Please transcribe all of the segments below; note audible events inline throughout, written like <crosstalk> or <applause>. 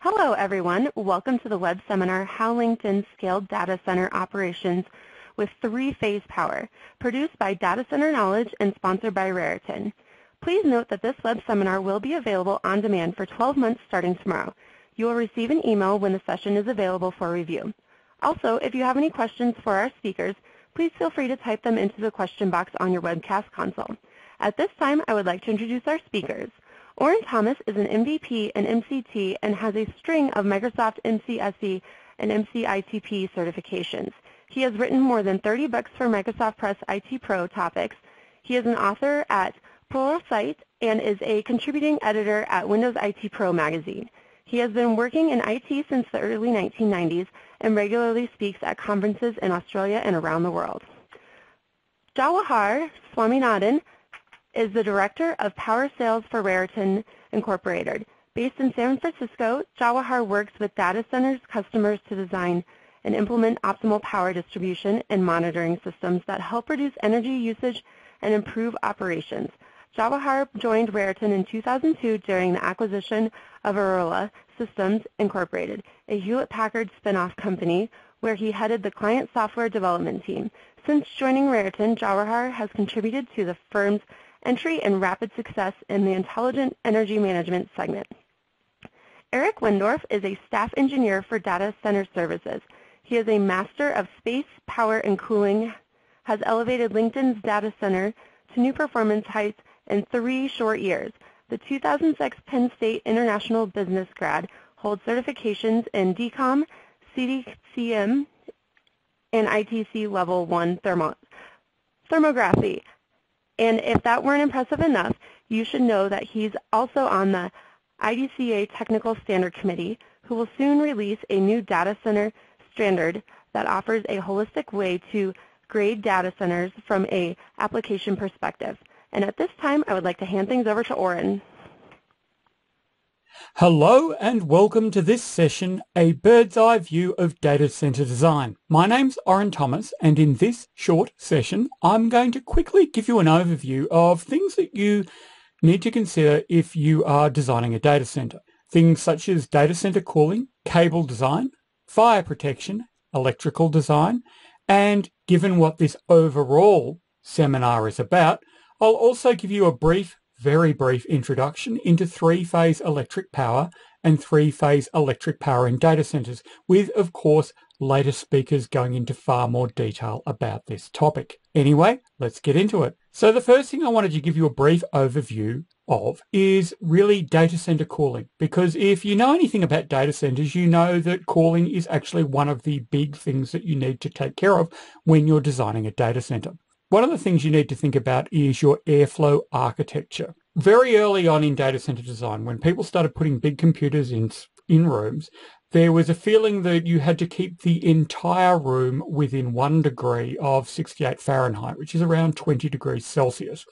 Hello, everyone. Welcome to the web seminar, How LinkedIn Scaled Data Center Operations with Three-Phase Power, produced by Data Center Knowledge and sponsored by Raritan. Please note that this web seminar will be available on demand for 12 months starting tomorrow. You will receive an email when the session is available for review. Also, if you have any questions for our speakers, please feel free to type them into the question box on your webcast console. At this time, I would like to introduce our speakers. Orin Thomas is an MVP and MCT and has a string of Microsoft MCSE and MCITP certifications. He has written more than 30 books for Microsoft Press IT Pro topics. He is an author at Pluralsight and is a contributing editor at Windows IT Pro magazine. He has been working in IT since the early 1990s and regularly speaks at conferences in Australia and around the world. Jawahar Swaminathan is the Director of Power Sales for Raritan Incorporated. Based in San Francisco, Jawahar works with data centers customers to design and implement optimal power distribution and monitoring systems that help reduce energy usage and improve operations. Jawahar joined Raritan in 2002 during the acquisition of Aurora Systems Incorporated, a Hewlett-Packard spin-off company where he headed the client software development team. Since joining Raritan, Jawahar has contributed to the firm's entry and rapid success in the Intelligent Energy Management segment. Eric Wendorf is a staff engineer for Data Center Services. He is a master of space, power, and cooling, has elevated LinkedIn's data center to new performance heights in three short years. The 2006 Penn State International Business grad holds certifications in DCOM, CDCM, and ITC Level 1 thermo thermography. And if that weren't impressive enough, you should know that he's also on the IDCA Technical Standard Committee, who will soon release a new data center standard that offers a holistic way to grade data centers from a application perspective. And at this time, I would like to hand things over to Orin. Hello and welcome to this session, a bird's eye view of data center design. My name's Orin Thomas and in this short session, I'm going to quickly give you an overview of things that you need to consider if you are designing a data center. Things such as data center cooling, cable design, fire protection, electrical design, and given what this overall seminar is about, I'll also give you a brief very brief introduction into three-phase electric power and three-phase electric power in data centers, with, of course, later speakers going into far more detail about this topic. Anyway, let's get into it. So the first thing I wanted to give you a brief overview of is really data center cooling. Because if you know anything about data centers, you know that cooling is actually one of the big things that you need to take care of when you're designing a data center. One of the things you need to think about is your airflow architecture. Very early on in data center design, when people started putting big computers in, in rooms, there was a feeling that you had to keep the entire room within one degree of 68 Fahrenheit, which is around 20 degrees Celsius.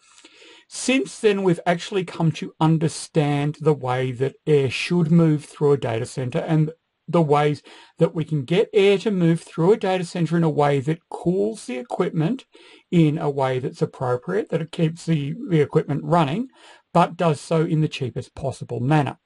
Since then, we've actually come to understand the way that air should move through a data center and the ways that we can get air to move through a data center in a way that cools the equipment in a way that's appropriate, that it keeps the, the equipment running, but does so in the cheapest possible manner.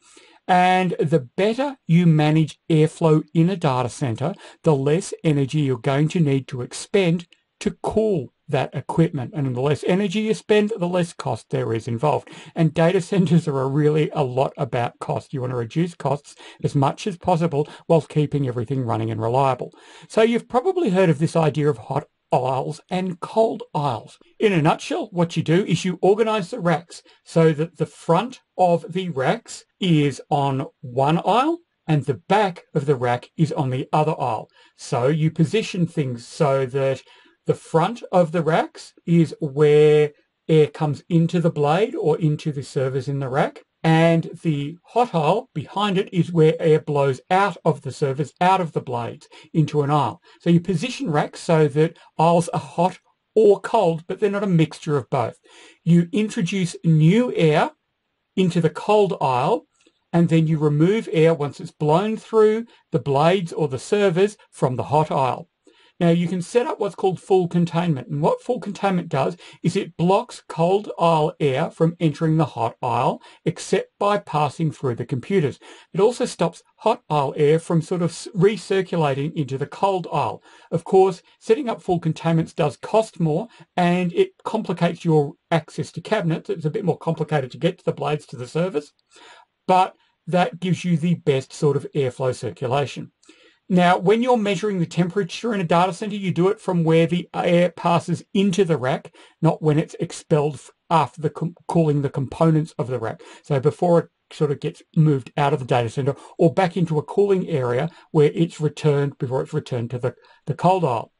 And the better you manage airflow in a data center, the less energy you're going to need to expend to cool that equipment. And the less energy you spend, the less cost there is involved. And data centers are really a lot about cost. You want to reduce costs as much as possible while keeping everything running and reliable. So you've probably heard of this idea of hot aisles and cold aisles. In a nutshell, what you do is you organize the racks so that the front of the racks is on one aisle and the back of the rack is on the other aisle. So you position things so that the front of the racks is where air comes into the blade or into the servers in the rack. And the hot aisle behind it is where air blows out of the servers, out of the blades, into an aisle. So you position racks so that aisles are hot or cold, but they're not a mixture of both. You introduce new air into the cold aisle, and then you remove air once it's blown through the blades or the servers from the hot aisle. Now you can set up what's called full containment. And what full containment does is it blocks cold aisle air from entering the hot aisle, except by passing through the computers. It also stops hot aisle air from sort of recirculating into the cold aisle. Of course, setting up full containments does cost more and it complicates your access to cabinets. It's a bit more complicated to get to the blades to the surface, but that gives you the best sort of airflow circulation. Now, when you're measuring the temperature in a data center, you do it from where the air passes into the rack, not when it's expelled after the cooling the components of the rack. So before it sort of gets moved out of the data center or back into a cooling area where it's returned before it's returned to the, the cold aisle.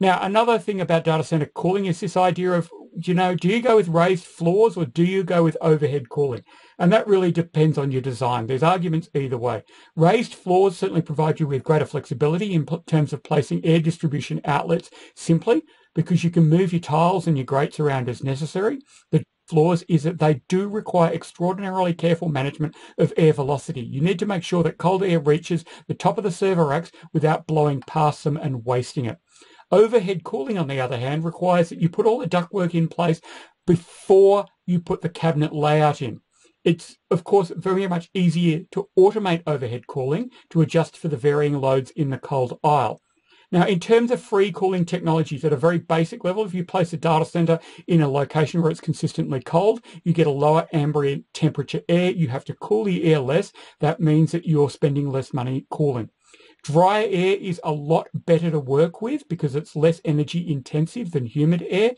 Now, another thing about data center cooling is this idea of, you know, do you go with raised floors or do you go with overhead cooling? And that really depends on your design. There's arguments either way. Raised floors certainly provide you with greater flexibility in terms of placing air distribution outlets simply because you can move your tiles and your grates around as necessary. The flaws is that they do require extraordinarily careful management of air velocity. You need to make sure that cold air reaches the top of the server racks without blowing past them and wasting it. Overhead cooling, on the other hand, requires that you put all the ductwork in place before you put the cabinet layout in. It's, of course, very much easier to automate overhead cooling to adjust for the varying loads in the cold aisle. Now, in terms of free cooling technologies at a very basic level, if you place a data center in a location where it's consistently cold, you get a lower ambient temperature air. You have to cool the air less. That means that you're spending less money cooling. Dry air is a lot better to work with because it's less energy intensive than humid air.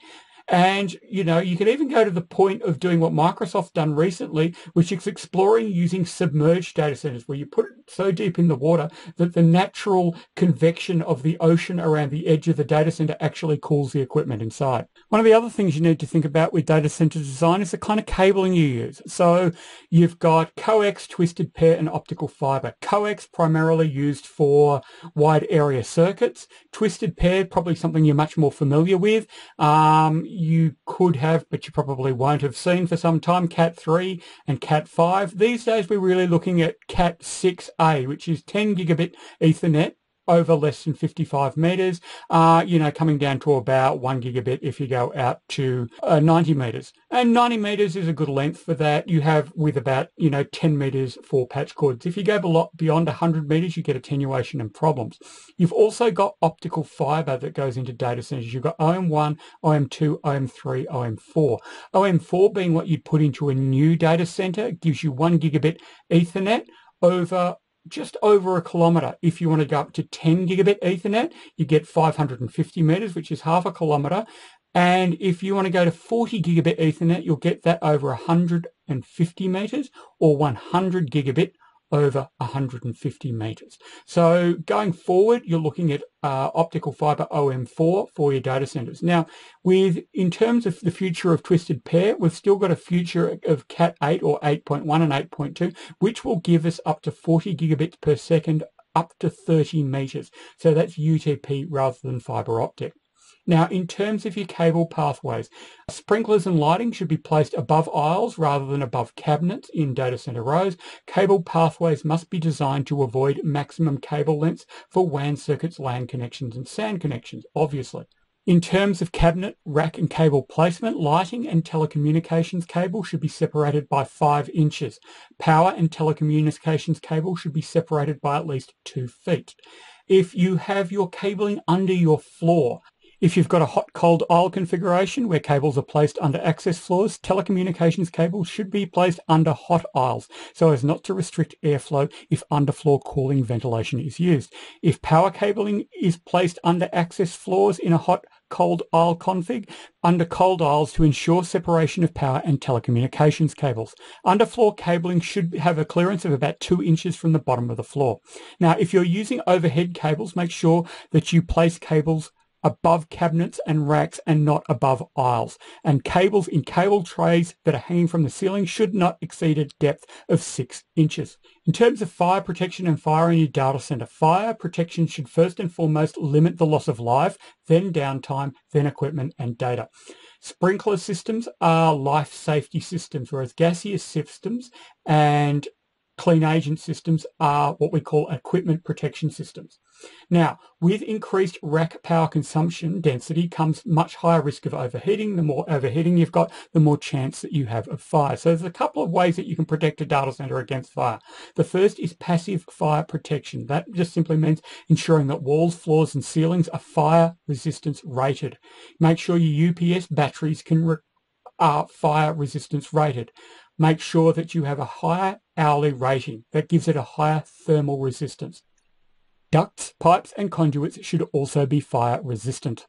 And, you know, you can even go to the point of doing what Microsoft's done recently, which is exploring using submerged data centers where you put it so deep in the water that the natural convection of the ocean around the edge of the data center actually cools the equipment inside. One of the other things you need to think about with data center design is the kind of cabling you use. So you've got coax, twisted pair, and optical fiber. Coax primarily used for wide area circuits. Twisted pair, probably something you're much more familiar with. Um, you could have, but you probably won't have seen for some time, Cat 3 and Cat 5. These days we're really looking at Cat 6A, which is 10 gigabit Ethernet over less than 55 meters, uh, you know, coming down to about one gigabit if you go out to uh, 90 meters. And 90 meters is a good length for that. You have with about, you know, 10 meters for patch cords. If you go a lot beyond 100 meters, you get attenuation and problems. You've also got optical fiber that goes into data centers. You've got OM1, OM2, OM3, OM4. OM4 being what you'd put into a new data center gives you one gigabit Ethernet over just over a kilometre. If you want to go up to 10 gigabit Ethernet, you get 550 metres, which is half a kilometre. And if you want to go to 40 gigabit Ethernet, you'll get that over 150 metres or 100 gigabit over 150 meters. So going forward, you're looking at uh, optical fiber OM4 for your data centers. Now, with in terms of the future of twisted pair, we've still got a future of Cat 8 or 8.1 and 8.2, which will give us up to 40 gigabits per second up to 30 meters. So that's UTP rather than fiber optic. Now, in terms of your cable pathways, sprinklers and lighting should be placed above aisles rather than above cabinets in data center rows. Cable pathways must be designed to avoid maximum cable lengths for WAN circuits, LAN connections, and SAN connections, obviously. In terms of cabinet, rack and cable placement, lighting and telecommunications cable should be separated by 5 inches. Power and telecommunications cable should be separated by at least 2 feet. If you have your cabling under your floor, if you've got a hot-cold aisle configuration where cables are placed under access floors, telecommunications cables should be placed under hot aisles so as not to restrict airflow if underfloor cooling ventilation is used. If power cabling is placed under access floors in a hot cold aisle config under cold aisles to ensure separation of power and telecommunications cables. Underfloor cabling should have a clearance of about two inches from the bottom of the floor. Now, if you're using overhead cables, make sure that you place cables above cabinets and racks and not above aisles. And cables in cable trays that are hanging from the ceiling should not exceed a depth of six inches. In terms of fire protection and fire in your data center, fire protection should first and foremost limit the loss of life, then downtime, then equipment and data. Sprinkler systems are life safety systems, whereas gaseous systems and clean agent systems are what we call equipment protection systems. Now, with increased rack power consumption density comes much higher risk of overheating. The more overheating you've got, the more chance that you have of fire. So there's a couple of ways that you can protect a data center against fire. The first is passive fire protection. That just simply means ensuring that walls, floors and ceilings are fire resistance rated. Make sure your UPS batteries can are fire resistance rated. Make sure that you have a higher hourly rating. That gives it a higher thermal resistance. Ducts, pipes and conduits should also be fire resistant.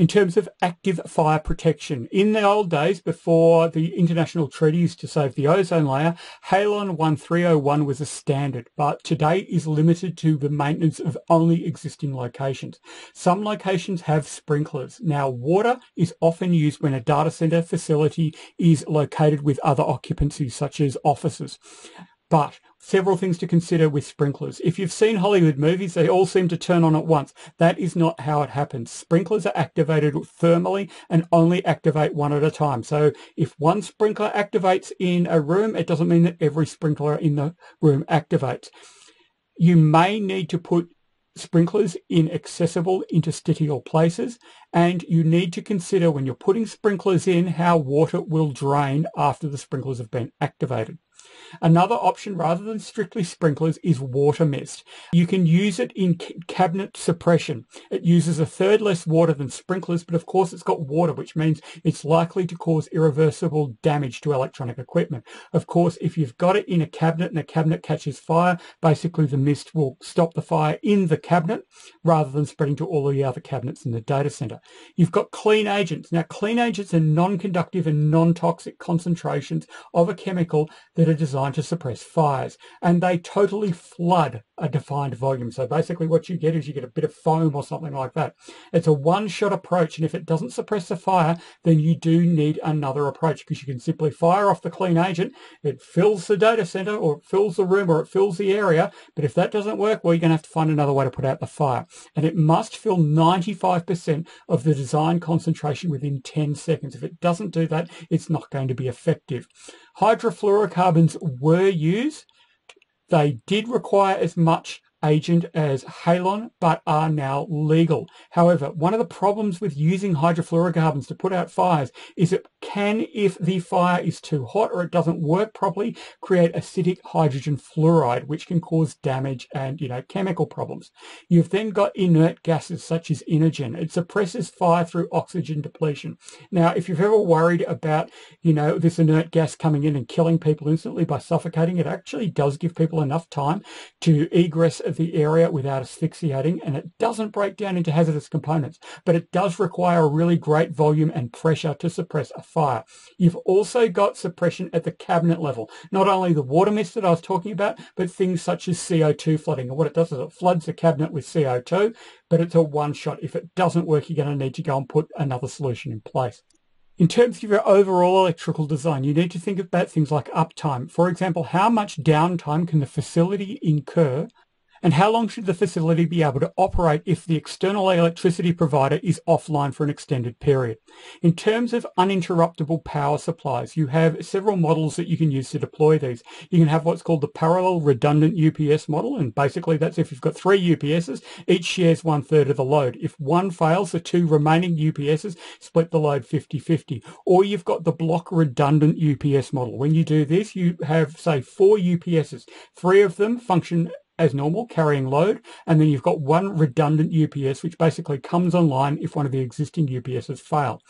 In terms of active fire protection, in the old days before the international treaties to save the ozone layer, Halon 1301 was a standard, but today is limited to the maintenance of only existing locations. Some locations have sprinklers. Now, water is often used when a data center facility is located with other occupancies such as offices. But several things to consider with sprinklers. If you've seen Hollywood movies, they all seem to turn on at once. That is not how it happens. Sprinklers are activated thermally and only activate one at a time. So if one sprinkler activates in a room, it doesn't mean that every sprinkler in the room activates. You may need to put sprinklers in accessible interstitial places and you need to consider when you're putting sprinklers in how water will drain after the sprinklers have been activated. Another option rather than strictly sprinklers is water mist. You can use it in cabinet suppression. It uses a third less water than sprinklers, but of course it's got water, which means it's likely to cause irreversible damage to electronic equipment. Of course, if you've got it in a cabinet and a cabinet catches fire, basically the mist will stop the fire in the cabinet rather than spreading to all the other cabinets in the data center. You've got clean agents. Now, clean agents are non-conductive and non-toxic concentrations of a chemical that are designed to suppress fires and they totally flood a defined volume. So basically what you get is you get a bit of foam or something like that. It's a one-shot approach and if it doesn't suppress the fire then you do need another approach because you can simply fire off the clean agent. It fills the data center or it fills the room or it fills the area but if that doesn't work well you're going to have to find another way to put out the fire and it must fill 95% of the design concentration within 10 seconds. If it doesn't do that it's not going to be effective. Hydrofluorocarbons were used. They did require as much agent as halon but are now legal. However, one of the problems with using hydrofluorocarbons to put out fires is it can, if the fire is too hot or it doesn't work properly, create acidic hydrogen fluoride, which can cause damage and, you know, chemical problems. You've then got inert gases such as Inergen. It suppresses fire through oxygen depletion. Now, if you've ever worried about, you know, this inert gas coming in and killing people instantly by suffocating, it actually does give people enough time to egress of the area without asphyxiating and it doesn't break down into hazardous components, but it does require a really great volume and pressure to suppress a fire. You've also got suppression at the cabinet level. Not only the water mist that I was talking about, but things such as CO2 flooding. And what it does is it floods the cabinet with CO2, but it's a one shot. If it doesn't work, you're going to need to go and put another solution in place. In terms of your overall electrical design, you need to think about things like uptime. For example, how much downtime can the facility incur and how long should the facility be able to operate if the external electricity provider is offline for an extended period? In terms of uninterruptible power supplies, you have several models that you can use to deploy these. You can have what's called the parallel redundant UPS model, and basically that's if you've got three UPSs, each shares one third of the load. If one fails, the two remaining UPSs split the load 50-50. Or you've got the block redundant UPS model. When you do this, you have, say, four UPSs. Three of them function as normal, carrying load, and then you've got one redundant UPS, which basically comes online if one of the existing UPSs fail.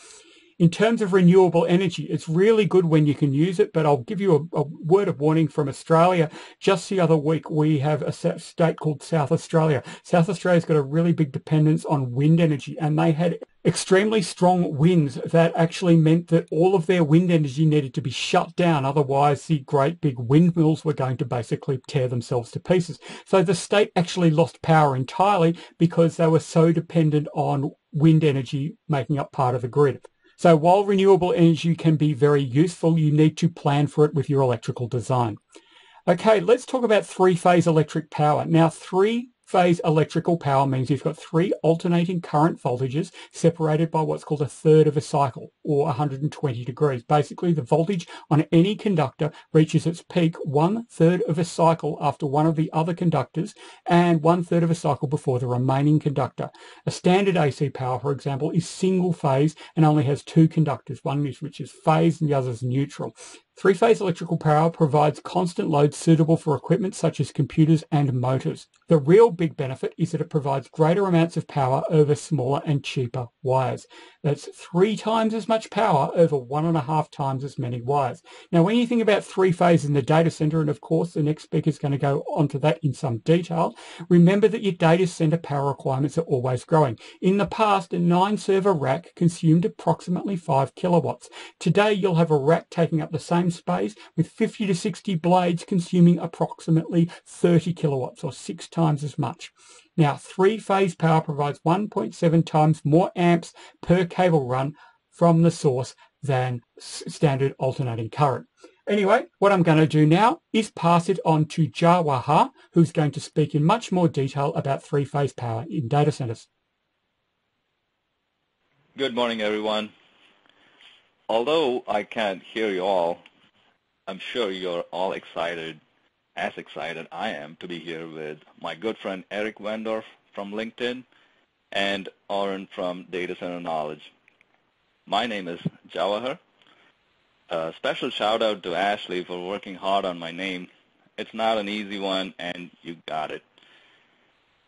In terms of renewable energy, it's really good when you can use it, but I'll give you a, a, word of warning from Australia. Just the other week, we have a state called South Australia. South Australia's got a really big dependence on wind energy, and they had extremely strong winds that actually meant that all of their wind energy needed to be shut down. Otherwise, the great big windmills were going to basically tear themselves to pieces. So the state actually lost power entirely because they were so dependent on wind energy making up part of the grid. So while renewable energy can be very useful, you need to plan for it with your electrical design. Okay, let's talk about three-phase electric power. Now, three Three-phase electrical power means you've got three alternating current voltages separated by what's called a third of a cycle, or 120 degrees. Basically, the voltage on any conductor reaches its peak one third of a cycle after one of the other conductors and one third of a cycle before the remaining conductor. A standard AC power, for example, is single phase and only has two conductors, one which is phase and the other is neutral. Three-phase electrical power provides constant load suitable for equipment such as computers and motors. The real big benefit is that it provides greater amounts of power over smaller and cheaper wires. That's three times as much power over one and a half times as many wires. Now, when you think about three-phase in the data center, and of course the next speaker is going to go onto that in some detail, remember that your data center power requirements are always growing. In the past, a nine-server rack consumed approximately five kilowatts. Today, you'll have a rack taking up the same space with 50 to 60 blades consuming approximately 30 kilowatts or six times as much. Now, three-phase power provides 1.7 times more amps per cable run from the source than standard alternating current. Anyway, what I'm going to do now is pass it on to Jawahar, who's going to speak in much more detail about three-phase power in data centers. Good morning, everyone. Although I can't hear you all, I'm sure you're all excited, as excited I am to be here with my good friend Eric Wendorf from LinkedIn and Orin from Data Center Knowledge. My name is Jawahar. A special shout out to Ashley for working hard on my name. It's not an easy one and you got it.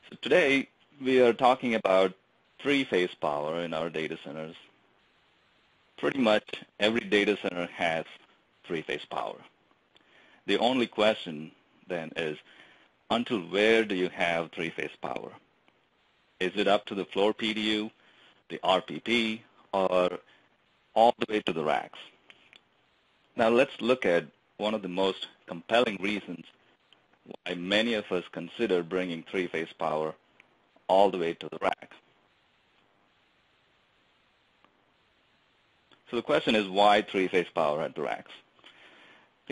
So today we are talking about three-phase power in our data centers. Pretty much every data center has three-phase power. The only question then is, until where do you have three-phase power? Is it up to the floor PDU, the RPP, or all the way to the racks? Now let's look at one of the most compelling reasons why many of us consider bringing three-phase power all the way to the rack. So the question is why three-phase power at the racks?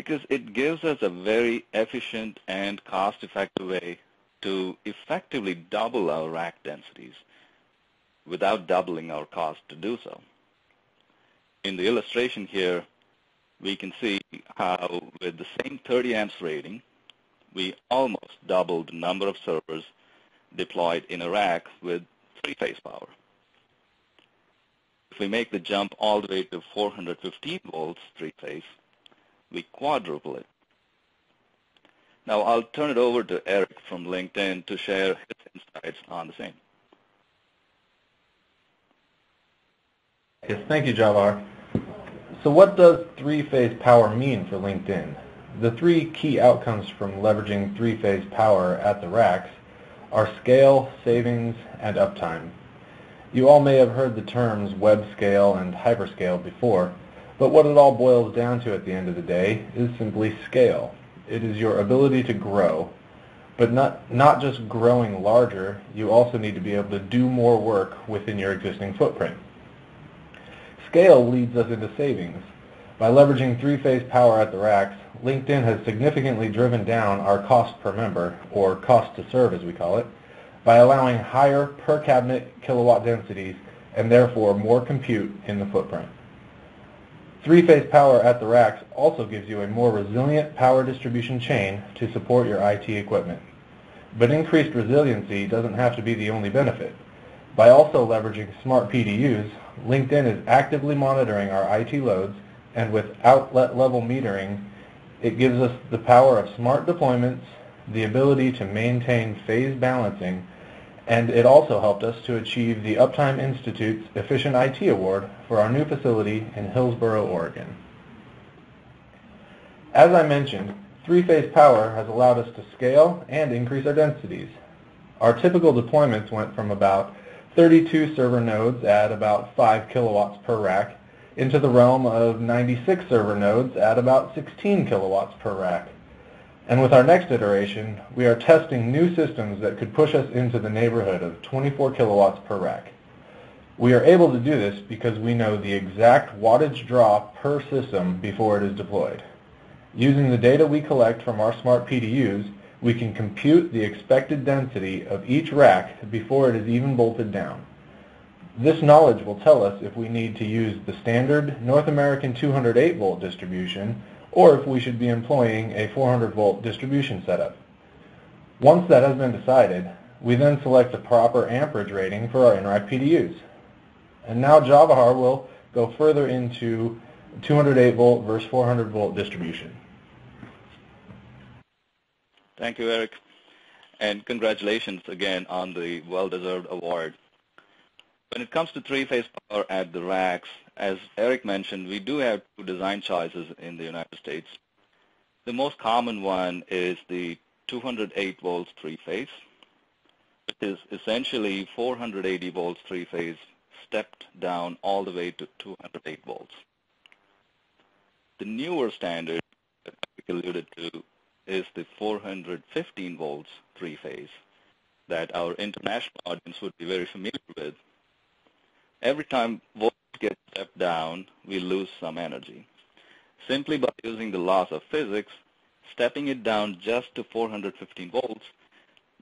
Because it gives us a very efficient and cost-effective way to effectively double our rack densities without doubling our cost to do so. In the illustration here, we can see how with the same 30 amps rating, we almost doubled the number of servers deployed in a rack with three-phase power. If we make the jump all the way to 415 volts three-phase, we quadruple it. Now I'll turn it over to Eric from LinkedIn to share his insights on the same. Yes, thank you, Jawahar. So what does three-phase power mean for LinkedIn? The three key outcomes from leveraging three-phase power at the racks are scale, savings, and uptime. You all may have heard the terms web scale and hyperscale before, but what it all boils down to at the end of the day is simply scale. It is your ability to grow, but not, not just growing larger, you also need to be able to do more work within your existing footprint. Scale leads us into savings. By leveraging three-phase power at the racks, LinkedIn has significantly driven down our cost per member, or cost to serve as we call it, by allowing higher per cabinet kilowatt densities and therefore more compute in the footprint. Three-phase power at the racks also gives you a more resilient power distribution chain to support your IT equipment. But increased resiliency doesn't have to be the only benefit. By also leveraging smart PDUs, LinkedIn is actively monitoring our IT loads, and with outlet level metering, it gives us the power of smart deployments, the ability to maintain phase balancing, and it also helped us to achieve the Uptime Institute's Efficient IT Award for our new facility in Hillsboro, Oregon. As I mentioned, three-phase power has allowed us to scale and increase our densities. Our typical deployments went from about 32 server nodes at about 5 kilowatts per rack into the realm of 96 server nodes at about 16 kilowatts per rack. And with our next iteration, we are testing new systems that could push us into the neighborhood of 24 kilowatts per rack. We are able to do this because we know the exact wattage draw per system before it is deployed. Using the data we collect from our smart PDUs, we can compute the expected density of each rack before it is even bolted down. This knowledge will tell us if we need to use the standard North American 208 volt distribution or if we should be employing a 400 volt distribution setup. Once that has been decided, we then select the proper amperage rating for our in-rack PDUs. And now Jawahar will go further into 208 volt versus 400 volt distribution. Thank you, Eric. And congratulations again on the well-deserved award. When it comes to three-phase power at the racks, as Eric mentioned, we do have two design choices in the United States. The most common one is the 208 volts three-phase, which is essentially 480 volts three-phase stepped down all the way to 208 volts. The newer standard that we alluded to is the 415 volts three-phase that our international audience would be very familiar with. Every time voltage gets stepped down, we lose some energy. Simply by using the laws of physics, stepping it down just to 415 volts,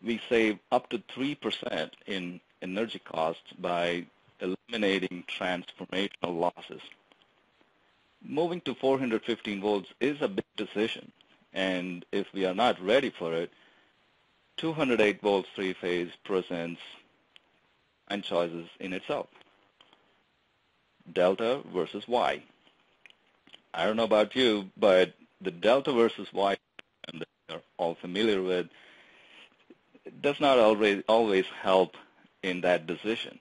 we save up to 3% in energy costs by eliminating transformational losses. Moving to 415 volts is a big decision, and if we are not ready for it, 208 volts three-phase presents and choices in itself. Delta versus Y. I don't know about you, but the delta versus Y that you're all familiar with does not always always help in that decision.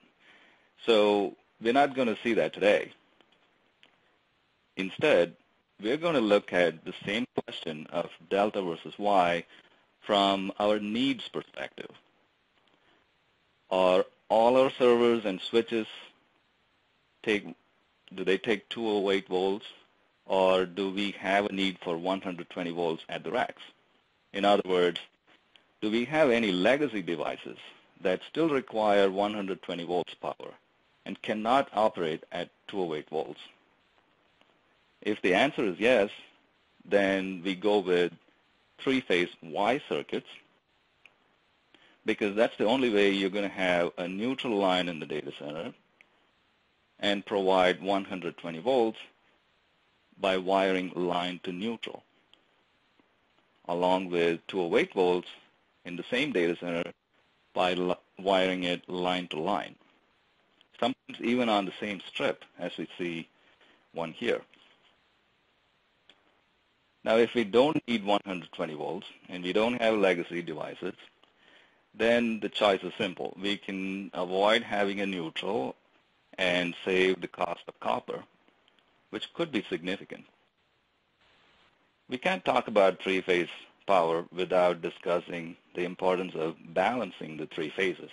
So we're not going to see that today. Instead, we're going to look at the same question of delta versus Y from our needs perspective. Are all our servers and switches take, do they take 208 volts or do we have a need for 120 volts at the racks? In other words, do we have any legacy devices that still require 120 volts power and cannot operate at 208 volts? If the answer is yes, then we go with three-phase Y circuits because that's the only way you're going to have a neutral line in the data center and provide 120 volts by wiring line to neutral, along with 208 volts in the same data center by wiring it line to line, sometimes even on the same strip as we see one here. Now, if we don't need 120 volts and we don't have legacy devices, then the choice is simple. We can avoid having a neutral and save the cost of copper, which could be significant. We can't talk about three-phase power without discussing the importance of balancing the three phases.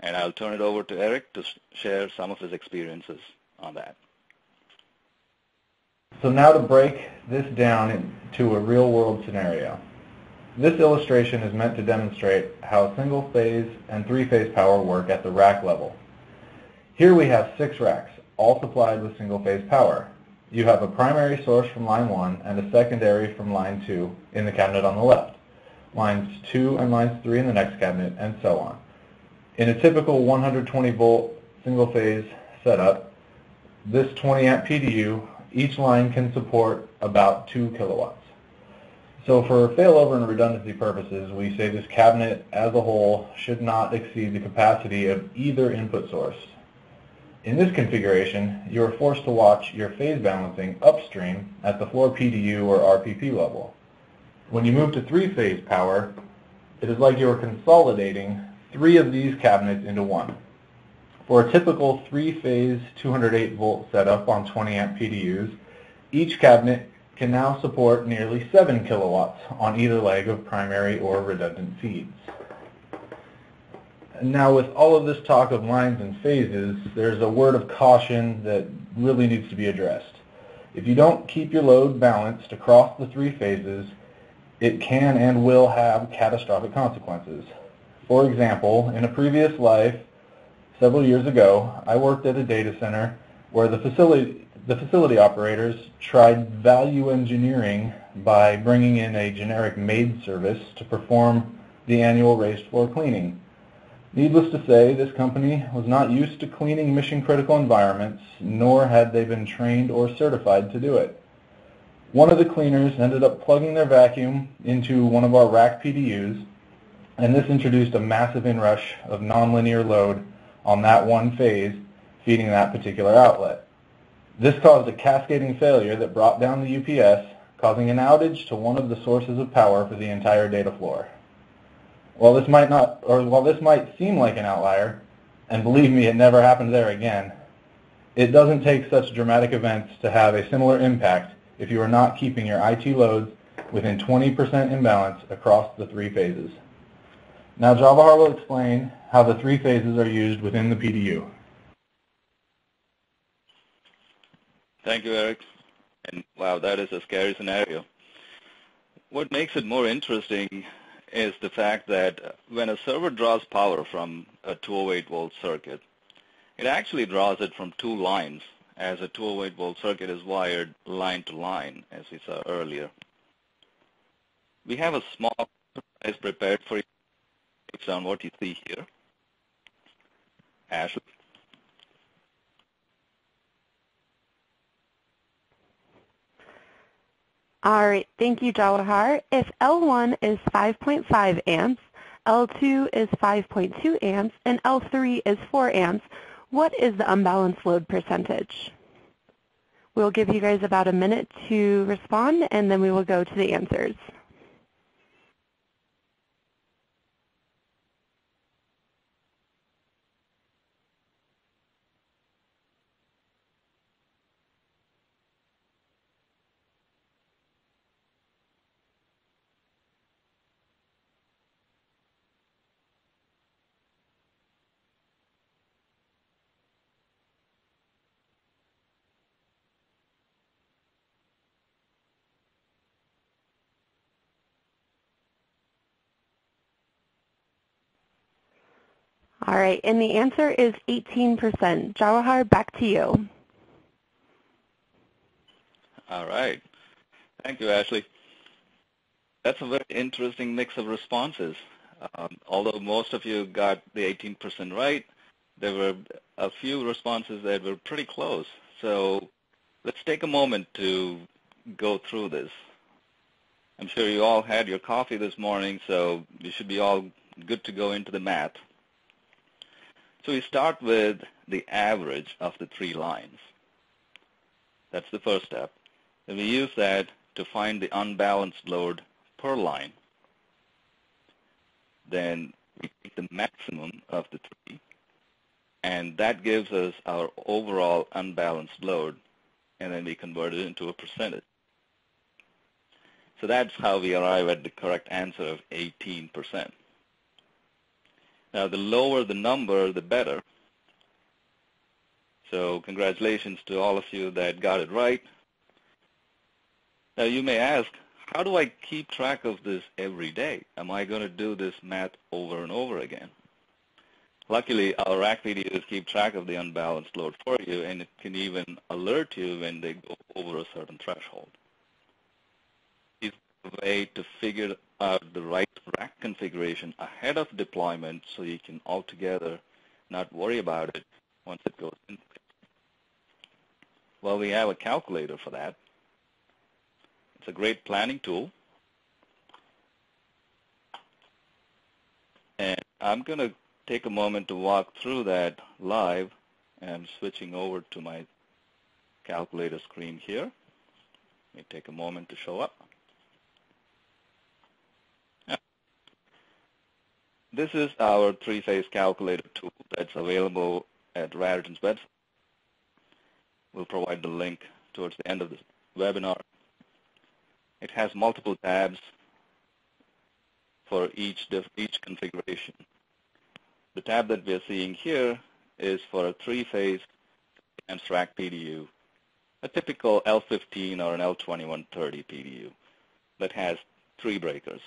And I'll turn it over to Eric to share some of his experiences on that. So now to break this down into a real-world scenario. This illustration is meant to demonstrate how single-phase and three-phase power work at the rack level. Here we have six racks, all supplied with single-phase power. You have a primary source from line 1 and a secondary from line 2 in the cabinet on the left, lines 2 and lines 3 in the next cabinet, and so on. In a typical 120 volt single-phase setup, this 20 amp PDU, each line can support about 2 kilowatts. So for failover and redundancy purposes, we say this cabinet as a whole should not exceed the capacity of either input source. In this configuration, you are forced to watch your phase balancing upstream at the floor PDU or RPP level. When you move to three-phase power, it is like you are consolidating three of these cabinets into one. For a typical three-phase 208 volt setup on 20 amp PDUs, each cabinet can now support nearly 7 kilowatts on either leg of primary or redundant feeds. Now with all of this talk of lines and phases, there's a word of caution that really needs to be addressed. If you don't keep your load balanced across the three phases, it can and will have catastrophic consequences. For example, in a previous life, several years ago, I worked at a data center where the facility, the facility operators tried value engineering by bringing in a generic maid service to perform the annual raised floor cleaning. Needless to say, this company was not used to cleaning mission-critical environments, nor had they been trained or certified to do it. One of the cleaners ended up plugging their vacuum into one of our rack PDUs, and this introduced a massive inrush of nonlinear load on that one phase feeding that particular outlet. This caused a cascading failure that brought down the UPS, causing an outage to one of the sources of power for the entire data floor. While this might not, or while this might seem like an outlier, and believe me, it never happened there again, it doesn't take such dramatic events to have a similar impact if you are not keeping your IT loads within 20% imbalance across the three phases. Now Jawahar will explain how the three phases are used within the PDU. Thank you, Eric. And wow, that is a scary scenario. What makes it more interesting is the fact that when a server draws power from a 208 volt circuit, it actually draws it from two lines as a 208 volt circuit is wired line to line, as we saw earlier. We have a small exercise prepared for you based on what you see here. Ashley. All right, thank you, Jawahar. If L1 is 5.5 amps, L2 is 5.2 amps, and L3 is 4 amps, what is the unbalanced load percentage? We'll give you guys about a minute to respond, and then we will go to the answers. All right, and the answer is 18%. Jawahar, back to you. All right. Thank you, Ashley. That's a very interesting mix of responses. Um, although most of you got the 18% right, there were a few responses that were pretty close. So let's take a moment to go through this. I'm sure you all had your coffee this morning, so you should be all good to go into the math. So we start with the average of the three lines. That's the first step. And we use that to find the unbalanced load per line. Then we take the maximum of the three, and that gives us our overall unbalanced load, and then we convert it into a percentage. So that's how we arrive at the correct answer of 18%. Now, the lower the number, the better. So congratulations to all of you that got it right. Now, you may ask, how do I keep track of this every day? Am I going to do this math over and over again? Luckily, our rack keep track of the unbalanced load for you, and it can even alert you when they go over a certain threshold. Way to figure out the right rack configuration ahead of deployment so you can altogether not worry about it once it goes in. Well, we have a calculator for that. It's a great planning tool. And I'm going to take a moment to walk through that live. I'm switching over to my calculator screen here. Let me take a moment to show up. This is our three-phase calculator tool that's available at Raritan's website. We'll provide the link towards the end of the webinar. It has multiple tabs for each, each configuration. The tab that we're seeing here is for a three-phase amps rack PDU, a typical L15 or an L2130 PDU that has three breakers.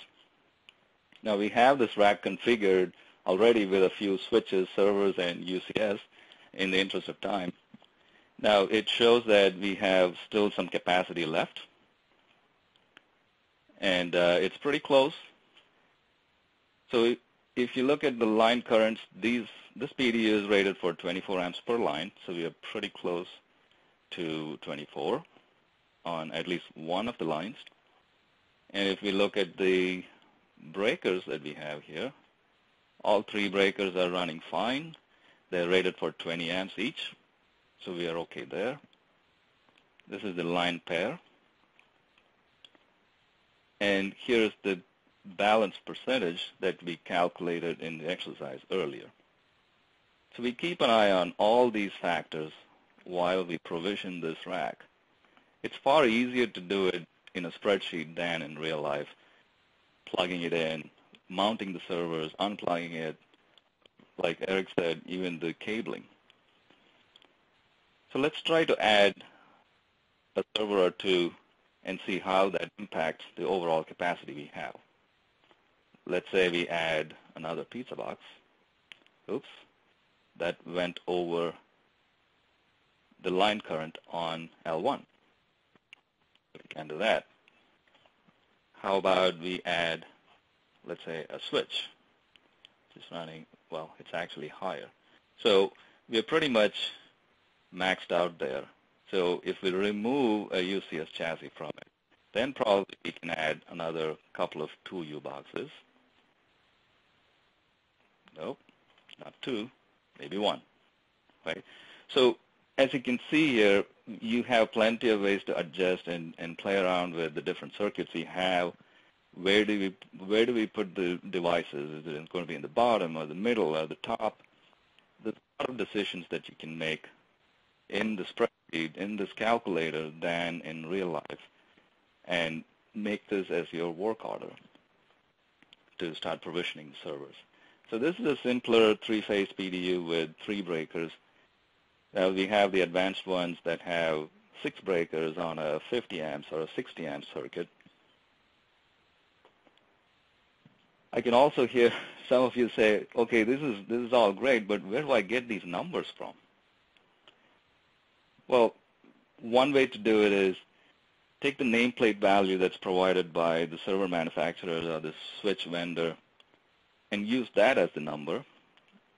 Now we have this rack configured already with a few switches, servers, and UCS in the interest of time. Now it shows that we have still some capacity left. and uh, it's pretty close. So if you look at the line currents, these this PDU is rated for 24 amps per line, so we are pretty close to 24 on at least one of the lines. And if we look at the breakers that we have here, all three breakers are running fine. They're rated for 20 amps each, so we are okay there. This is the line pair. And here's the balance percentage that we calculated in the exercise earlier. So we keep an eye on all these factors while we provision this rack. It's far easier to do it in a spreadsheet than in real life, plugging it in, mounting the servers, unplugging it, like Eric said, even the cabling. So let's try to add a server or two and see how that impacts the overall capacity we have. Let's say we add another pizza box. Oops, that went over the line current on L1. We can do that. How about we add, let's say, a switch? It's running, well, it's actually higher. So we're pretty much maxed out there. So if we remove a UCS chassis from it, then probably we can add another couple of 2U boxes. Nope, not two, maybe one, right? So as you can see here, you have plenty of ways to adjust and, and play around with the different circuits we have. Where do we where do we put the devices? Is it going to be in the bottom or the middle or the top? There's a lot of decisions that you can make in the spreadsheet, in this calculator, than in real life, and make this as your work order to start provisioning the servers. So this is a simpler three-phase PDU with three breakers. We have the advanced ones that have six breakers on a 50 amps or a 60 amp circuit. I can also hear <laughs> some of you say, okay, this is, this is all great, but where do I get these numbers from? Well, one way to do it is take the nameplate value that's provided by the server manufacturer or the switch vendor and use that as the number.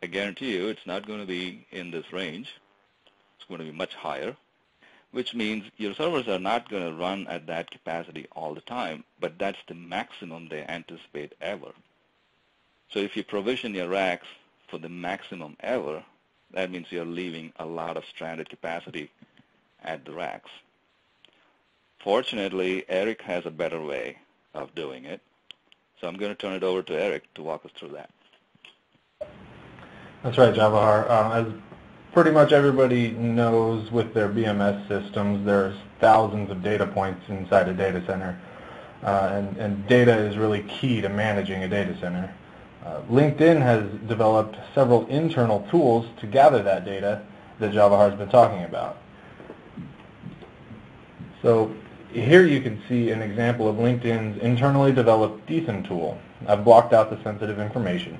I guarantee you it's not going to be in this range. Going to be much higher, which means your servers are not going to run at that capacity all the time, but that's the maximum they anticipate ever. So if you provision your racks for the maximum ever, that means you're leaving a lot of stranded capacity at the racks. Fortunately, Eric has a better way of doing it. So I'm going to turn it over to Eric to walk us through that. That's right, Jawahar. Uh, as pretty much everybody knows with their BMS systems, there's thousands of data points inside a data center. Uh, and, and, data is really key to managing a data center. Uh, LinkedIn has developed several internal tools to gather that data that Jawahar has been talking about. So here you can see an example of LinkedIn's internally developed DCIM tool. I've blocked out the sensitive information.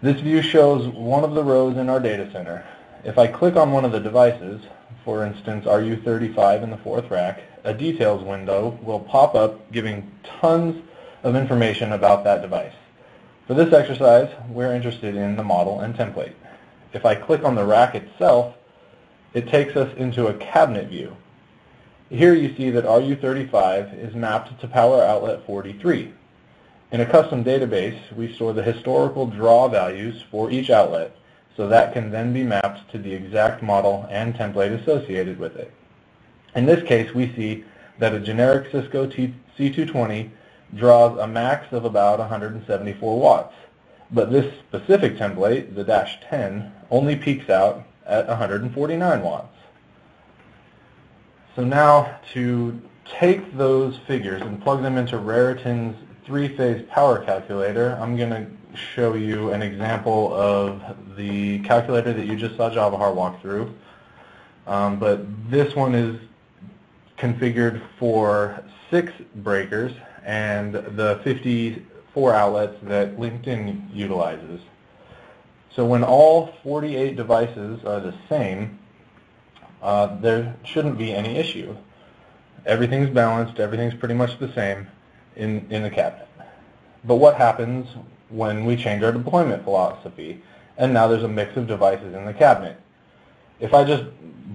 This view shows one of the rows in our data center. If I click on one of the devices, for instance RU35 in the fourth rack, a details window will pop up giving tons of information about that device. For this exercise, we're interested in the model and template. If I click on the rack itself, it takes us into a cabinet view. Here you see that RU35 is mapped to power outlet 43. In a custom database, we store the historical draw values for each outlet, so that can then be mapped to the exact model and template associated with it. In this case, we see that a generic Cisco C220 draws a max of about 174 watts. But this specific template, the Dash 10, only peaks out at 149 watts. So now to take those figures and plug them into Raritan's three-phase power calculator, I'm going to show you an example of the calculator that you just saw Jawahar walk through. Um, but this one is configured for six breakers and the 54 outlets that LinkedIn utilizes. So when all 48 devices are the same, uh, there shouldn't be any issue. Everything's balanced, everything's pretty much the same, in, in the cabinet. But what happens when we change our deployment philosophy and now there's a mix of devices in the cabinet? If I just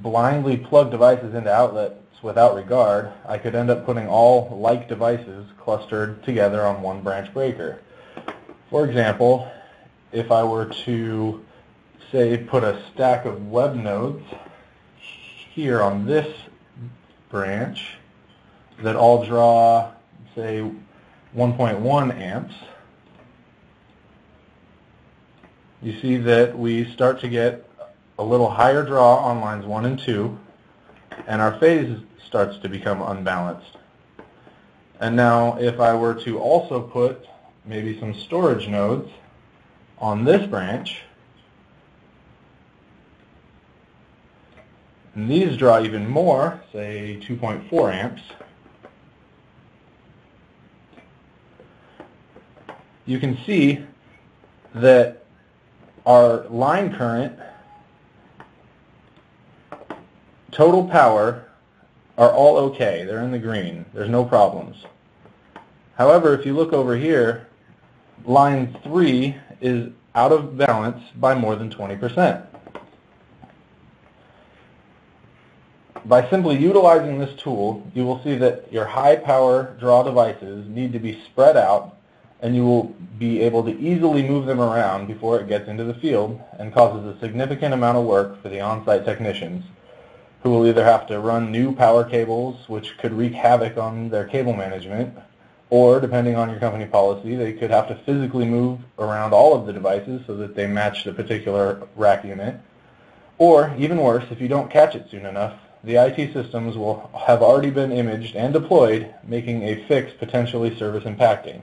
blindly plug devices into outlets without regard, I could end up putting all like devices clustered together on one branch breaker. For example, if I were to, say, put a stack of web nodes here on this branch that all draw, say, 1.1 amps, you see that we start to get a little higher draw on lines 1 and 2, and our phase starts to become unbalanced. And now if I were to also put maybe some storage nodes on this branch, and these draw even more, say 2.4 amps, you can see that our line current total power are all okay. They're in the green. There's no problems. However, if you look over here, line 3 is out of balance by more than 20%. By simply utilizing this tool, you will see that your high power draw devices need to be spread out and you will be able to easily move them around before it gets into the field and causes a significant amount of work for the on-site technicians who will either have to run new power cables, which could wreak havoc on their cable management, or depending on your company policy, they could have to physically move around all of the devices so that they match the particular rack unit. Or, even worse, if you don't catch it soon enough, the IT systems will have already been imaged and deployed, making a fix potentially service impacting.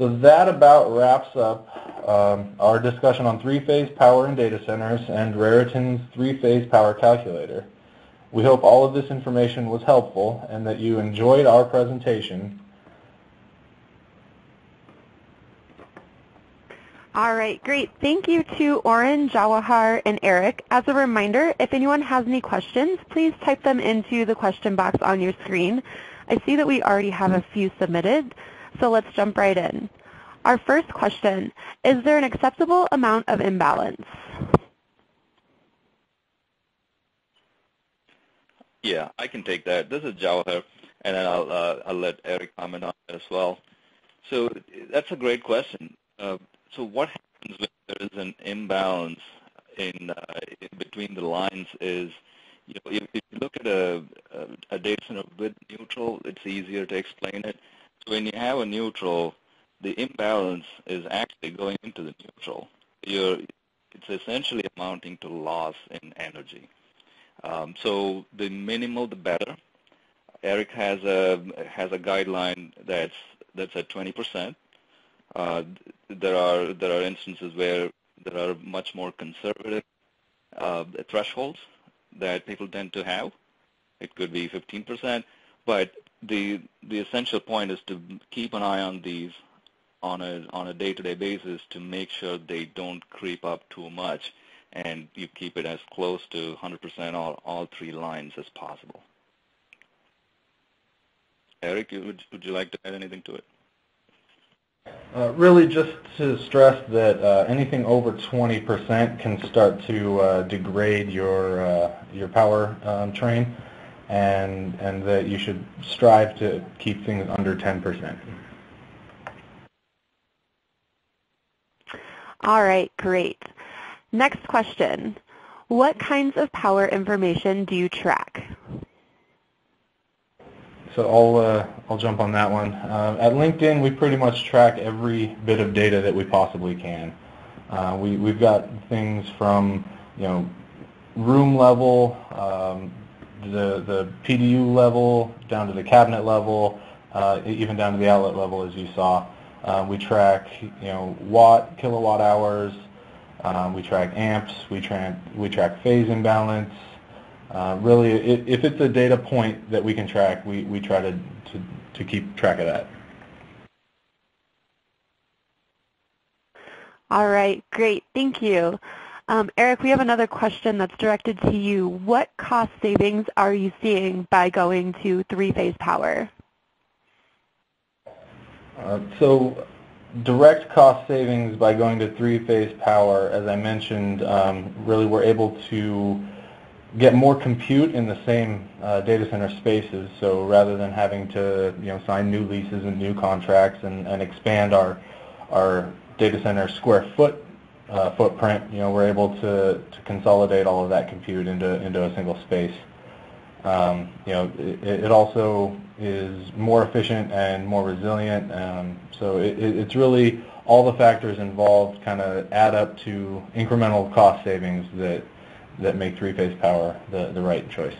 So that about wraps up um, our discussion on three-phase power in data centers and Raritan's three-phase power calculator. We hope all of this information was helpful and that you enjoyed our presentation. All right, great. Thank you to Orin, Jawahar, and Eric. As a reminder, if anyone has any questions, please type them into the question box on your screen. I see that we already have a few submitted. So let's jump right in. Our first question, is there an acceptable amount of imbalance? Yeah, I can take that. This is Jawahar, and then I'll, uh, I'll let Eric comment on it as well. So that's a great question. Uh, so what happens when there is an imbalance in, uh, in between the lines is, you know, if, if you look at a, a, a data center with neutral, it's easier to explain it when you have a neutral, the imbalance is actually going into the neutral. You're, it's essentially amounting to loss in energy. Um, so the minimal, the better. Eric has a has a guideline that's that's at 20%. Uh, there are there are instances where there are much more conservative uh, thresholds that people tend to have. It could be 15%, but the the essential point is to keep an eye on these on a on a day-to-day basis to make sure they don't creep up too much, and you keep it as close to 100% all all three lines as possible. Eric, would would you like to add anything to it? Uh, really just to stress that uh, anything over 20% can start to uh, degrade your uh, your power um, train and, and that you should strive to keep things under 10%. All right, great. Next question. What kinds of power information do you track? So I'll, uh, I'll jump on that one. Uh, at LinkedIn, we pretty much track every bit of data that we possibly can. Uh, we, we've got things from, you know, room level, um, the, the PDU level, down to the cabinet level, uh, even down to the outlet level as you saw. Um, we track, you know, watt, kilowatt hours. Um, we track amps. We track we track phase imbalance. Uh, really, it, if it's a data point that we can track, we, we try to, to, to keep track of that. All right, great. Thank you. Um, Eric, we have another question that's directed to you. What cost savings are you seeing by going to three-phase power? Uh, so direct cost savings by going to three-phase power, as I mentioned, um, really we're able to get more compute in the same uh, data center spaces. So rather than having to you know sign new leases and new contracts and, and expand our our data center square foot uh, footprint, you know we're able to, to consolidate all of that compute into into a single space. Um, you know it, it, also is more efficient and more resilient. Um, so it, it's really all the factors involved kind of add up to incremental cost savings that that make three-phase power the, the right choice.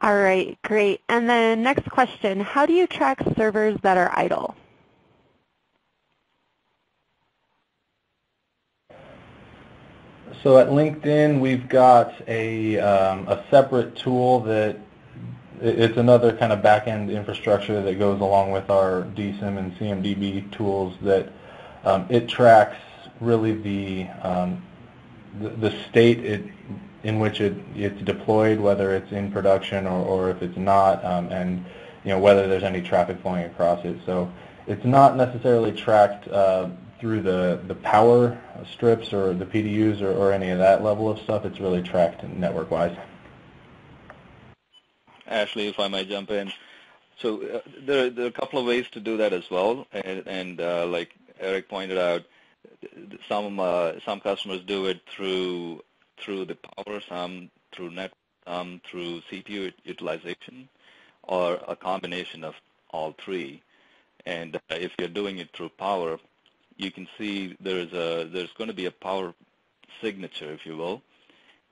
All right, great. And then next question, how do you track servers that are idle? So at LinkedIn, we've got a, um, a separate tool that it's another kind of back-end infrastructure that goes along with our DCIM and CMDB tools that um, it tracks really the, um, the, the state it, in which it, it's deployed, whether it's in production or, or if it's not, um, and you know whether there's any traffic flowing across it. So it's not necessarily tracked uh, through the, the power strips or the PDUs or, or any of that level of stuff. It's really tracked network-wise. Ashley, if I might jump in. So uh, there, there, are a couple of ways to do that as well, and, and uh, like Eric pointed out, some uh, some customers do it through through the power, some through net, some through CPU utilization, or a combination of all three. And uh, if you're doing it through power, you can see there's a there's going to be a power signature, if you will.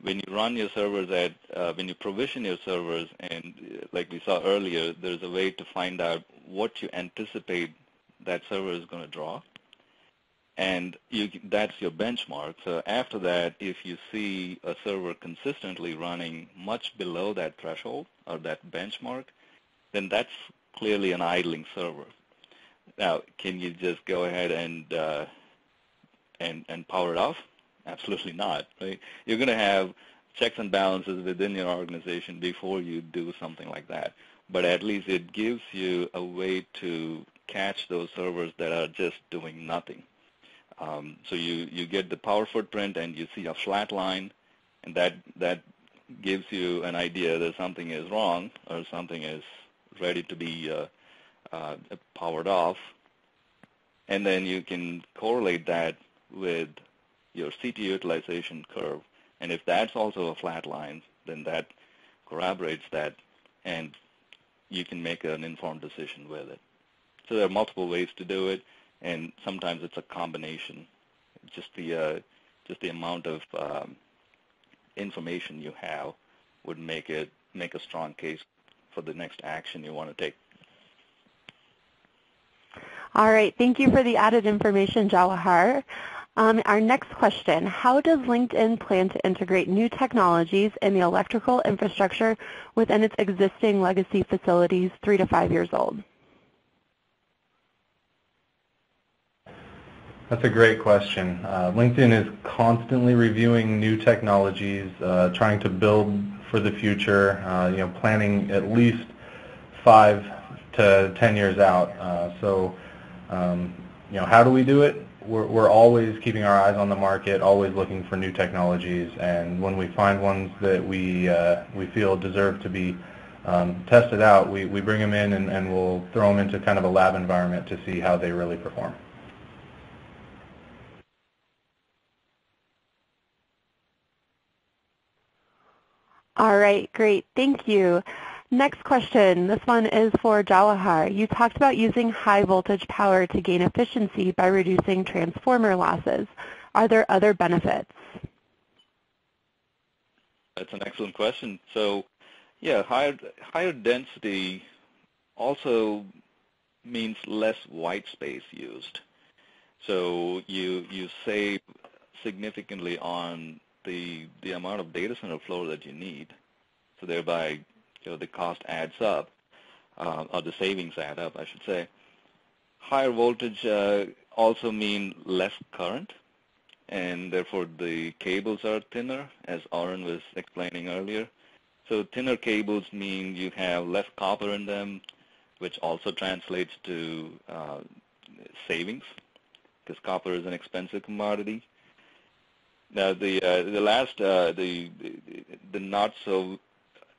When you run your servers at uh, when you provision your servers, and uh, like we saw earlier, there's a way to find out what you anticipate that server is going to draw and you, that's your benchmark. So after that, if you see a server consistently running much below that threshold or that benchmark, then that's clearly an idling server. Now, can you just go ahead and uh, and and power it off? Absolutely not. Right? You're going to have checks and balances within your organization before you do something like that. But at least it gives you a way to catch those servers that are just doing nothing. Um, so you, you get the power footprint and you see a flat line, and that, that gives you an idea that something is wrong or something is ready to be uh, uh, powered off. And then you can correlate that with your CPU utilization curve. And if that's also a flat line, then that corroborates that, and you can make an informed decision with it. So there are multiple ways to do it and sometimes it's a combination. Just the uh, just the amount of um, information you have would make it make a strong case for the next action you want to take. All right, thank you for the added information, Jawahar. Um, our next question, how does LinkedIn plan to integrate new technologies in the electrical infrastructure within its existing legacy facilities three to five years old? That's a great question. Uh, LinkedIn is constantly reviewing new technologies, uh, trying to build for the future, uh, you know, planning at least five to ten years out. Uh, so, um, you know, how do we do it? We're, we're always keeping our eyes on the market, always looking for new technologies, and when we find ones that we, uh, we feel deserve to be um, tested out, we, we bring them in and, and we'll throw them into kind of a lab environment to see how they really perform. All right, great. Thank you. Next question. This one is for Jawahar. You talked about using high voltage power to gain efficiency by reducing transformer losses. Are there other benefits? That's an excellent question. So, yeah, higher, higher density also means less white space used. So you, you save significantly on the the amount of data center floor that you need. So thereby, know, the cost adds up, uh, or the savings add up, I should say. Higher voltage uh, also mean less current, and therefore the cables are thinner, as Orin was explaining earlier. So thinner cables mean you have less copper in them, which also translates to uh, savings because copper is an expensive commodity. Now the uh, the last uh, the, the, the not so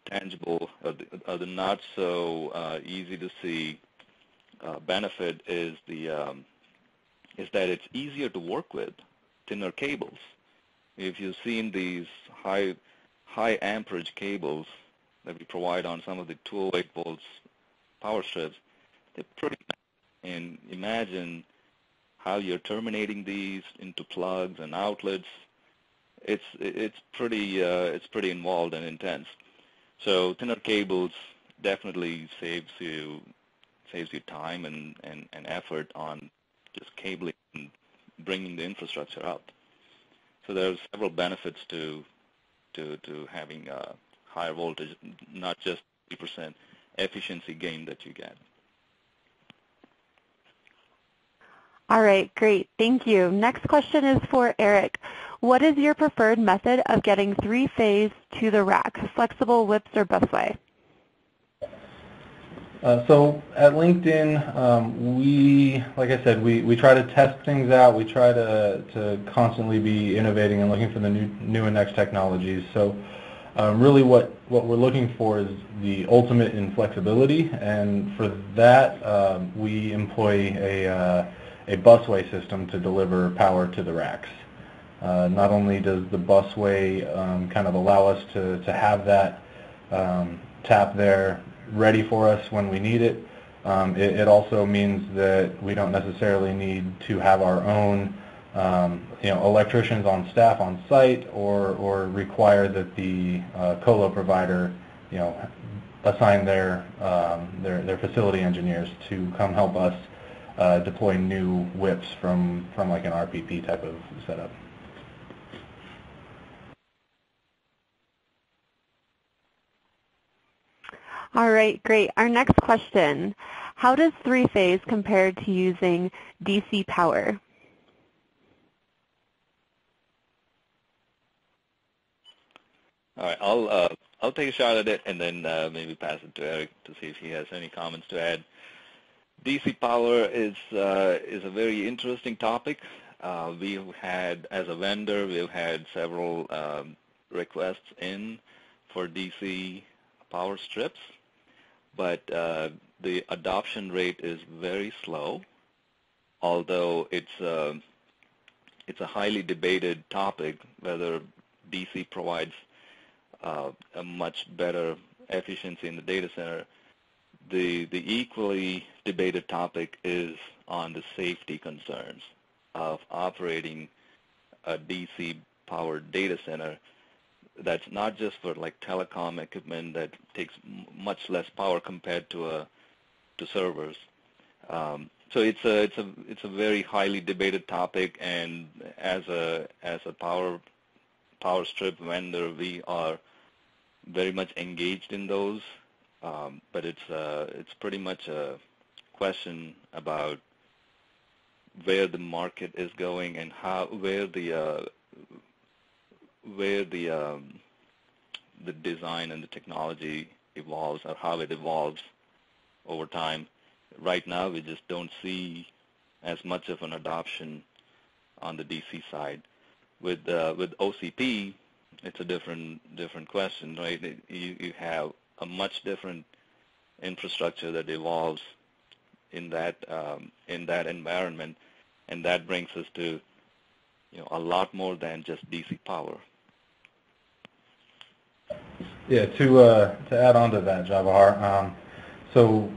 tangible or the, the not so uh, easy to see uh, benefit is the um, is that it's easier to work with thinner cables. If you've seen these high high amperage cables that we provide on some of the 208 volts power strips, they're pretty. And imagine how you're terminating these into plugs and outlets. It's it's pretty uh, it's pretty involved and intense. So thinner cables definitely saves you saves you time and, and, and effort on just cabling and bringing the infrastructure up. So there are several benefits to to to having a higher voltage, not just 3% efficiency gain that you get. All right, great. Thank you. Next question is for Eric. What is your preferred method of getting three-phase to the rack, flexible, whips, or busway? Uh, so at LinkedIn, um, we, like I said, we, we try to test things out. We try to, to constantly be innovating and looking for the new, new and next technologies. So um, really what, what we're looking for is the ultimate in flexibility. And for that, um, we employ a, uh, a busway system to deliver power to the racks. Uh, not only does the busway um, kind of allow us to, to have that um, tap there ready for us when we need it, um, it, it, also means that we don't necessarily need to have our own um, you know, electricians on staff on site or, or require that the uh, colo provider you know, assign their, um, their, their facility engineers to come help us uh, deploy new whips from, from like an RPP type of setup. All right, great. Our next question, how does three-phase compare to using DC power? All right, I'll uh, I'll take a shot at it and then uh, maybe pass it to Eric to see if he has any comments to add. DC power is uh, is a very interesting topic. Uh, we've had, as a vendor, we've had several um, requests in for DC power strips, but uh, the adoption rate is very slow. Although it's a, uh, it's a highly debated topic whether DC provides uh, a much better efficiency in the data center the, the equally debated topic is on the safety concerns of operating a DC powered data center that's not just for like telecom equipment that takes much less power compared to a to servers. Um, so it's a it's a it's a very highly debated topic, and as a as a power power strip vendor, we are very much engaged in those um, but it's uh, it's pretty much a question about where the market is going and how where the uh, where the um, the design and the technology evolves or how it evolves over time. Right now, we just don't see as much of an adoption on the DC side. With uh, with OCP, it's a different different question, right? You you have a much different infrastructure that evolves in that um, in that environment, and that brings us to you know a lot more than just DC power. Yeah, to uh, to add on to that, Jawahar. Um, so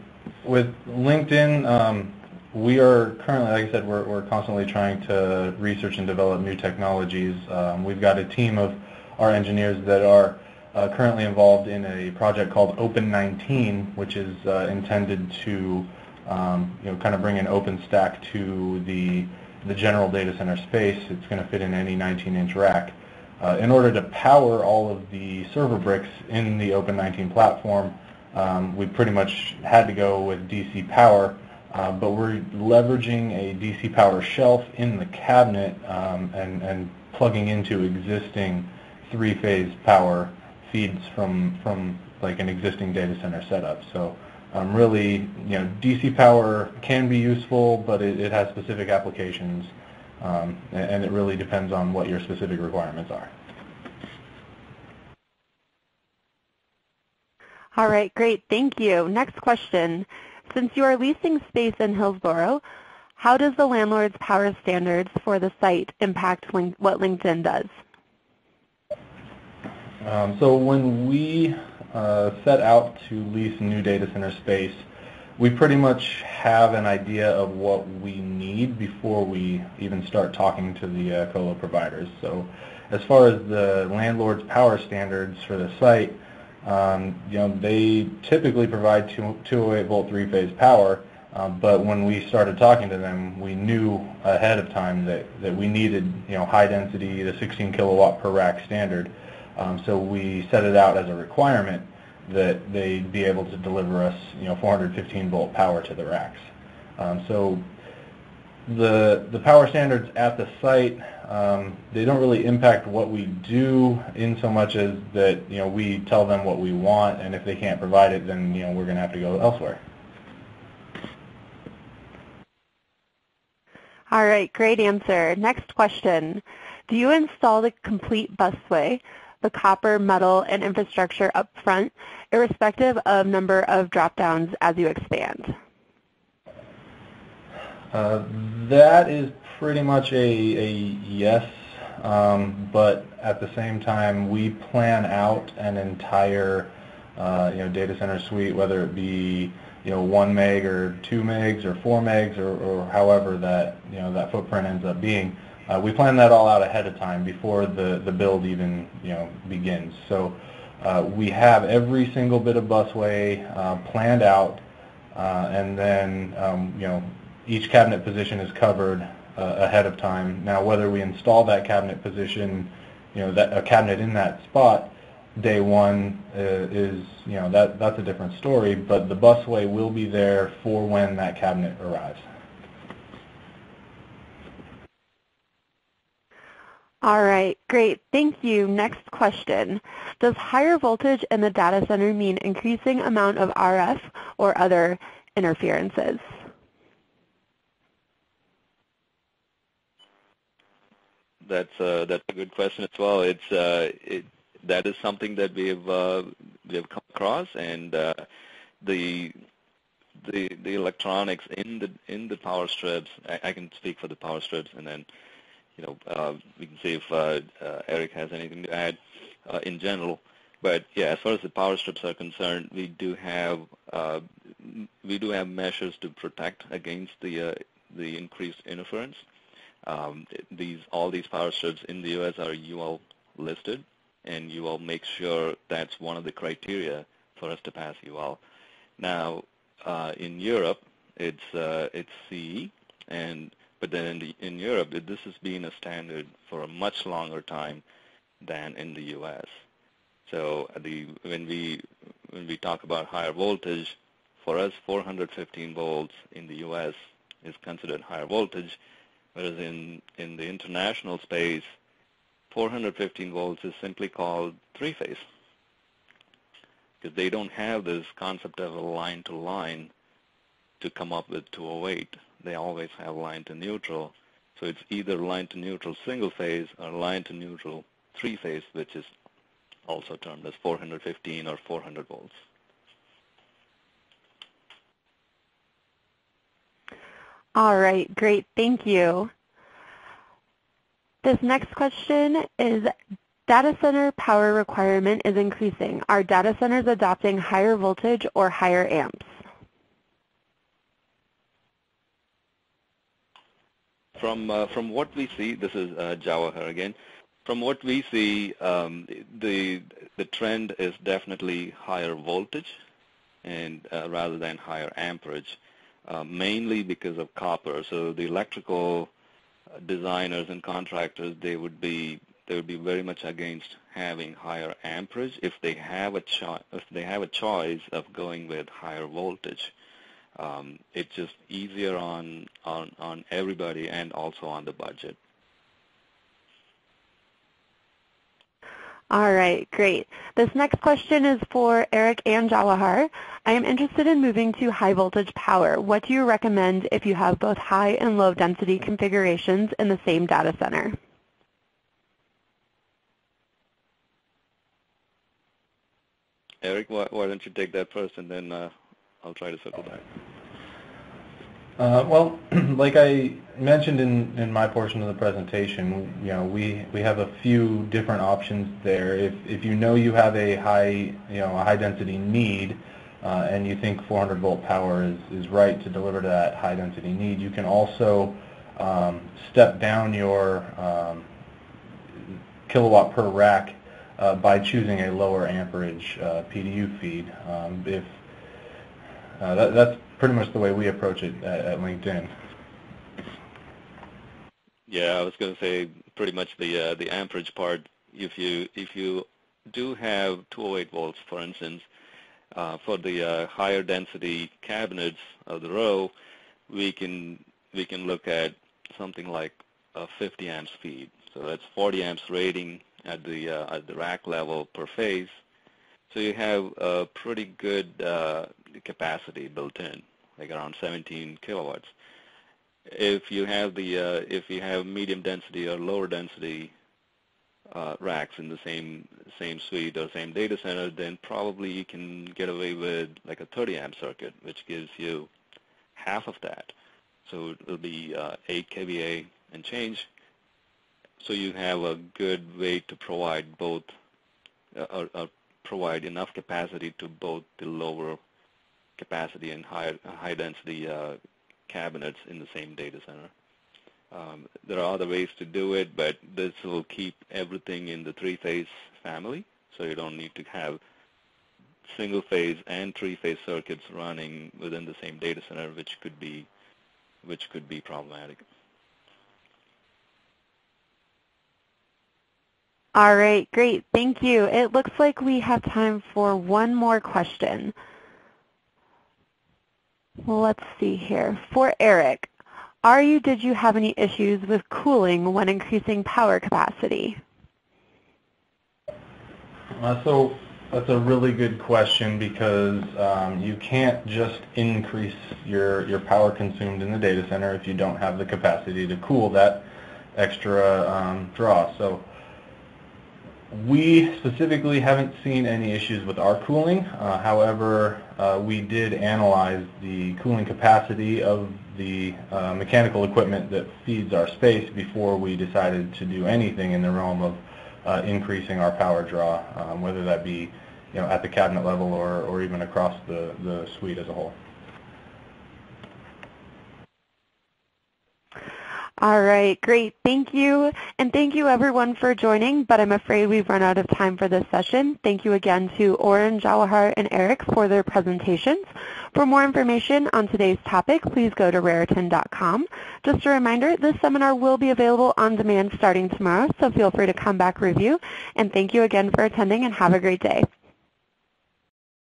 with LinkedIn, um, we are currently, like I said, we're, we're constantly trying to research and develop new technologies. Um, we've got a team of our engineers that are uh, currently involved in a project called Open 19, which is uh, intended to um, you know, kind of bring an open stack to the, the general data center space. It's going to fit in any 19-inch rack. Uh, in order to power all of the server bricks in the Open 19 platform, um, we pretty much had to go with DC power, uh, but we're leveraging a DC power shelf in the cabinet um, and, and plugging into existing three-phase power feeds from from like an existing data center setup. So um, really, you know, DC power can be useful, but it, it has specific applications, um, and, and it really depends on what your specific requirements are. All right, great. Thank you. Next question. Since you are leasing space in Hillsboro, how does the landlord's power standards for the site impact what LinkedIn does? Um, so when we uh, set out to lease new data center space, we pretty much have an idea of what we need before we even start talking to the uh, colo providers. So as far as the landlord's power standards for the site, um, you know, they typically provide 208 volt three-phase power, uh, but when we started talking to them, we knew ahead of time that, that we needed, you know, high density, the 16 kilowatt per rack standard. Um, so we set it out as a requirement that they'd be able to deliver us, you know, 415 volt power to the racks. Um, so the the power standards at the site um, they don't really impact what we do in so much as that you know we tell them what we want and if they can't provide it then you know we're going to have to go elsewhere. All right, great answer. Next question. Do you install the complete busway, the copper, metal, and infrastructure up front, irrespective of number of drop-downs as you expand? Uh, that is pretty much a, a yes, um, but at the same time, we plan out an entire uh, you know data center suite, whether it be you know one meg or two megs or four megs or, or however that you know that footprint ends up being. Uh, we plan that all out ahead of time before the the build even you know begins. So uh, we have every single bit of busway uh, planned out, uh, and then um, you know each cabinet position is covered uh, ahead of time. Now, whether we install that cabinet position, you know, that a cabinet in that spot day one uh, is, you know, that that's a different story. But the busway will be there for when that cabinet arrives. All right, great. Thank you. Next question. Does higher voltage in the data center mean increasing amount of RF or other interferences? that's uh, that's a good question as well. It's uh, it, that is something that we have uh, we have come across, and uh, the the the electronics in the in the power strips. I, I can speak for the power strips, and then you know uh, we can see if uh, uh, Eric has anything to add in general. But yeah, as far as the power strips are concerned, we do have we do have measures to protect against the the increased interference. Um, these all these power strips in the U.S. are UL listed, and UL makes sure that's one of the criteria for us to pass UL. Now, uh, in Europe, it's uh, it's CE, and but then in, the, in Europe, this has been a standard for a much longer time than in the U.S. So uh, the when we when we talk about higher voltage, for us, 415 volts in the U.S. is considered higher voltage Whereas in, in the international space, 415 volts is simply called three-phase because they don't have this concept of a line-to-line to come up with 208. They always have line-to-neutral. So it's either line-to-neutral single-phase or line-to-neutral three-phase, which is also termed as 415 or 400 volts. All right, great. Thank you. This next question is data center power requirement is increasing. Are data centers adopting higher voltage or higher amps? From uh, from what we see, this is uh, Jawahar again. From what we see, um, the the trend is definitely higher voltage, and uh, rather than higher amperage. Uh, mainly because of copper. So the electrical uh, designers and contractors, they would be they would be very much against having higher amperage if they have a if they have a choice of going with higher voltage. Um, it's just easier on, on on everybody and also on the budget. All right, great. This next question is for Eric and Jawahar. I am interested in moving to high voltage power. What do you recommend if you have both high and low density configurations in the same data center? Eric, why, why don't you take that first, and then uh, I'll try to circle back. Uh, well, <clears throat> like I mentioned in, in my portion of the presentation, you know, we, we have a few different options there. If, if you know you have a high, you know, a high density need, uh, and you think 400 volt power is, is right to deliver to that high density need, you can also um, step down your um, kilowatt per rack uh, by choosing a lower amperage uh, PDU feed. Um, if uh, that, that's pretty much the way we approach it at, at LinkedIn. Yeah, I was going to say pretty much the uh, the amperage part. If you if you do have 208 volts, for instance, uh, for the uh, higher density cabinets of the row, we can we can look at something like a 50 amps feed. So that's 40 amps rating at the uh, at the rack level per phase. So you have a pretty good uh, capacity built in, like around 17 kilowatts. If you have the uh, if you have medium density or lower density uh, racks in the same same suite or same data center, then probably you can get away with like a 30 amp circuit, which gives you half of that. So it'll be uh, 8 kVA and change. So you have a good way to provide both uh, or, or provide enough capacity to both the lower capacity and high, high density uh, cabinets in the same data center. Um, there are other ways to do it, but this will keep everything in the three-phase family, so you don't need to have single-phase and three-phase circuits running within the same data center, which could be which could be problematic. All right, great. Thank you. It looks like we have time for one more question. Let's see here. For Eric, are you, did you have any issues with cooling when increasing power capacity? Uh, so that's a really good question because um, you can't just increase your, your power consumed in the data center if you don't have the capacity to cool that extra um, draw. So we specifically haven't seen any issues with our cooling. Uh, however, uh, we did analyze the cooling capacity of the uh, mechanical equipment that feeds our space before we decided to do anything in the realm of uh, increasing our power draw, um, whether that be you know, at the cabinet level or, or even across the, the suite as a whole. All right, great. Thank you. And thank you everyone for joining, but I'm afraid we've run out of time for this session. Thank you again to Orin, Jawahar, and Eric for their presentations. For more information on today's topic, please go to raritan.com. Just a reminder, this seminar will be available on demand starting tomorrow, so feel free to come back review. And thank you again for attending and have a great day.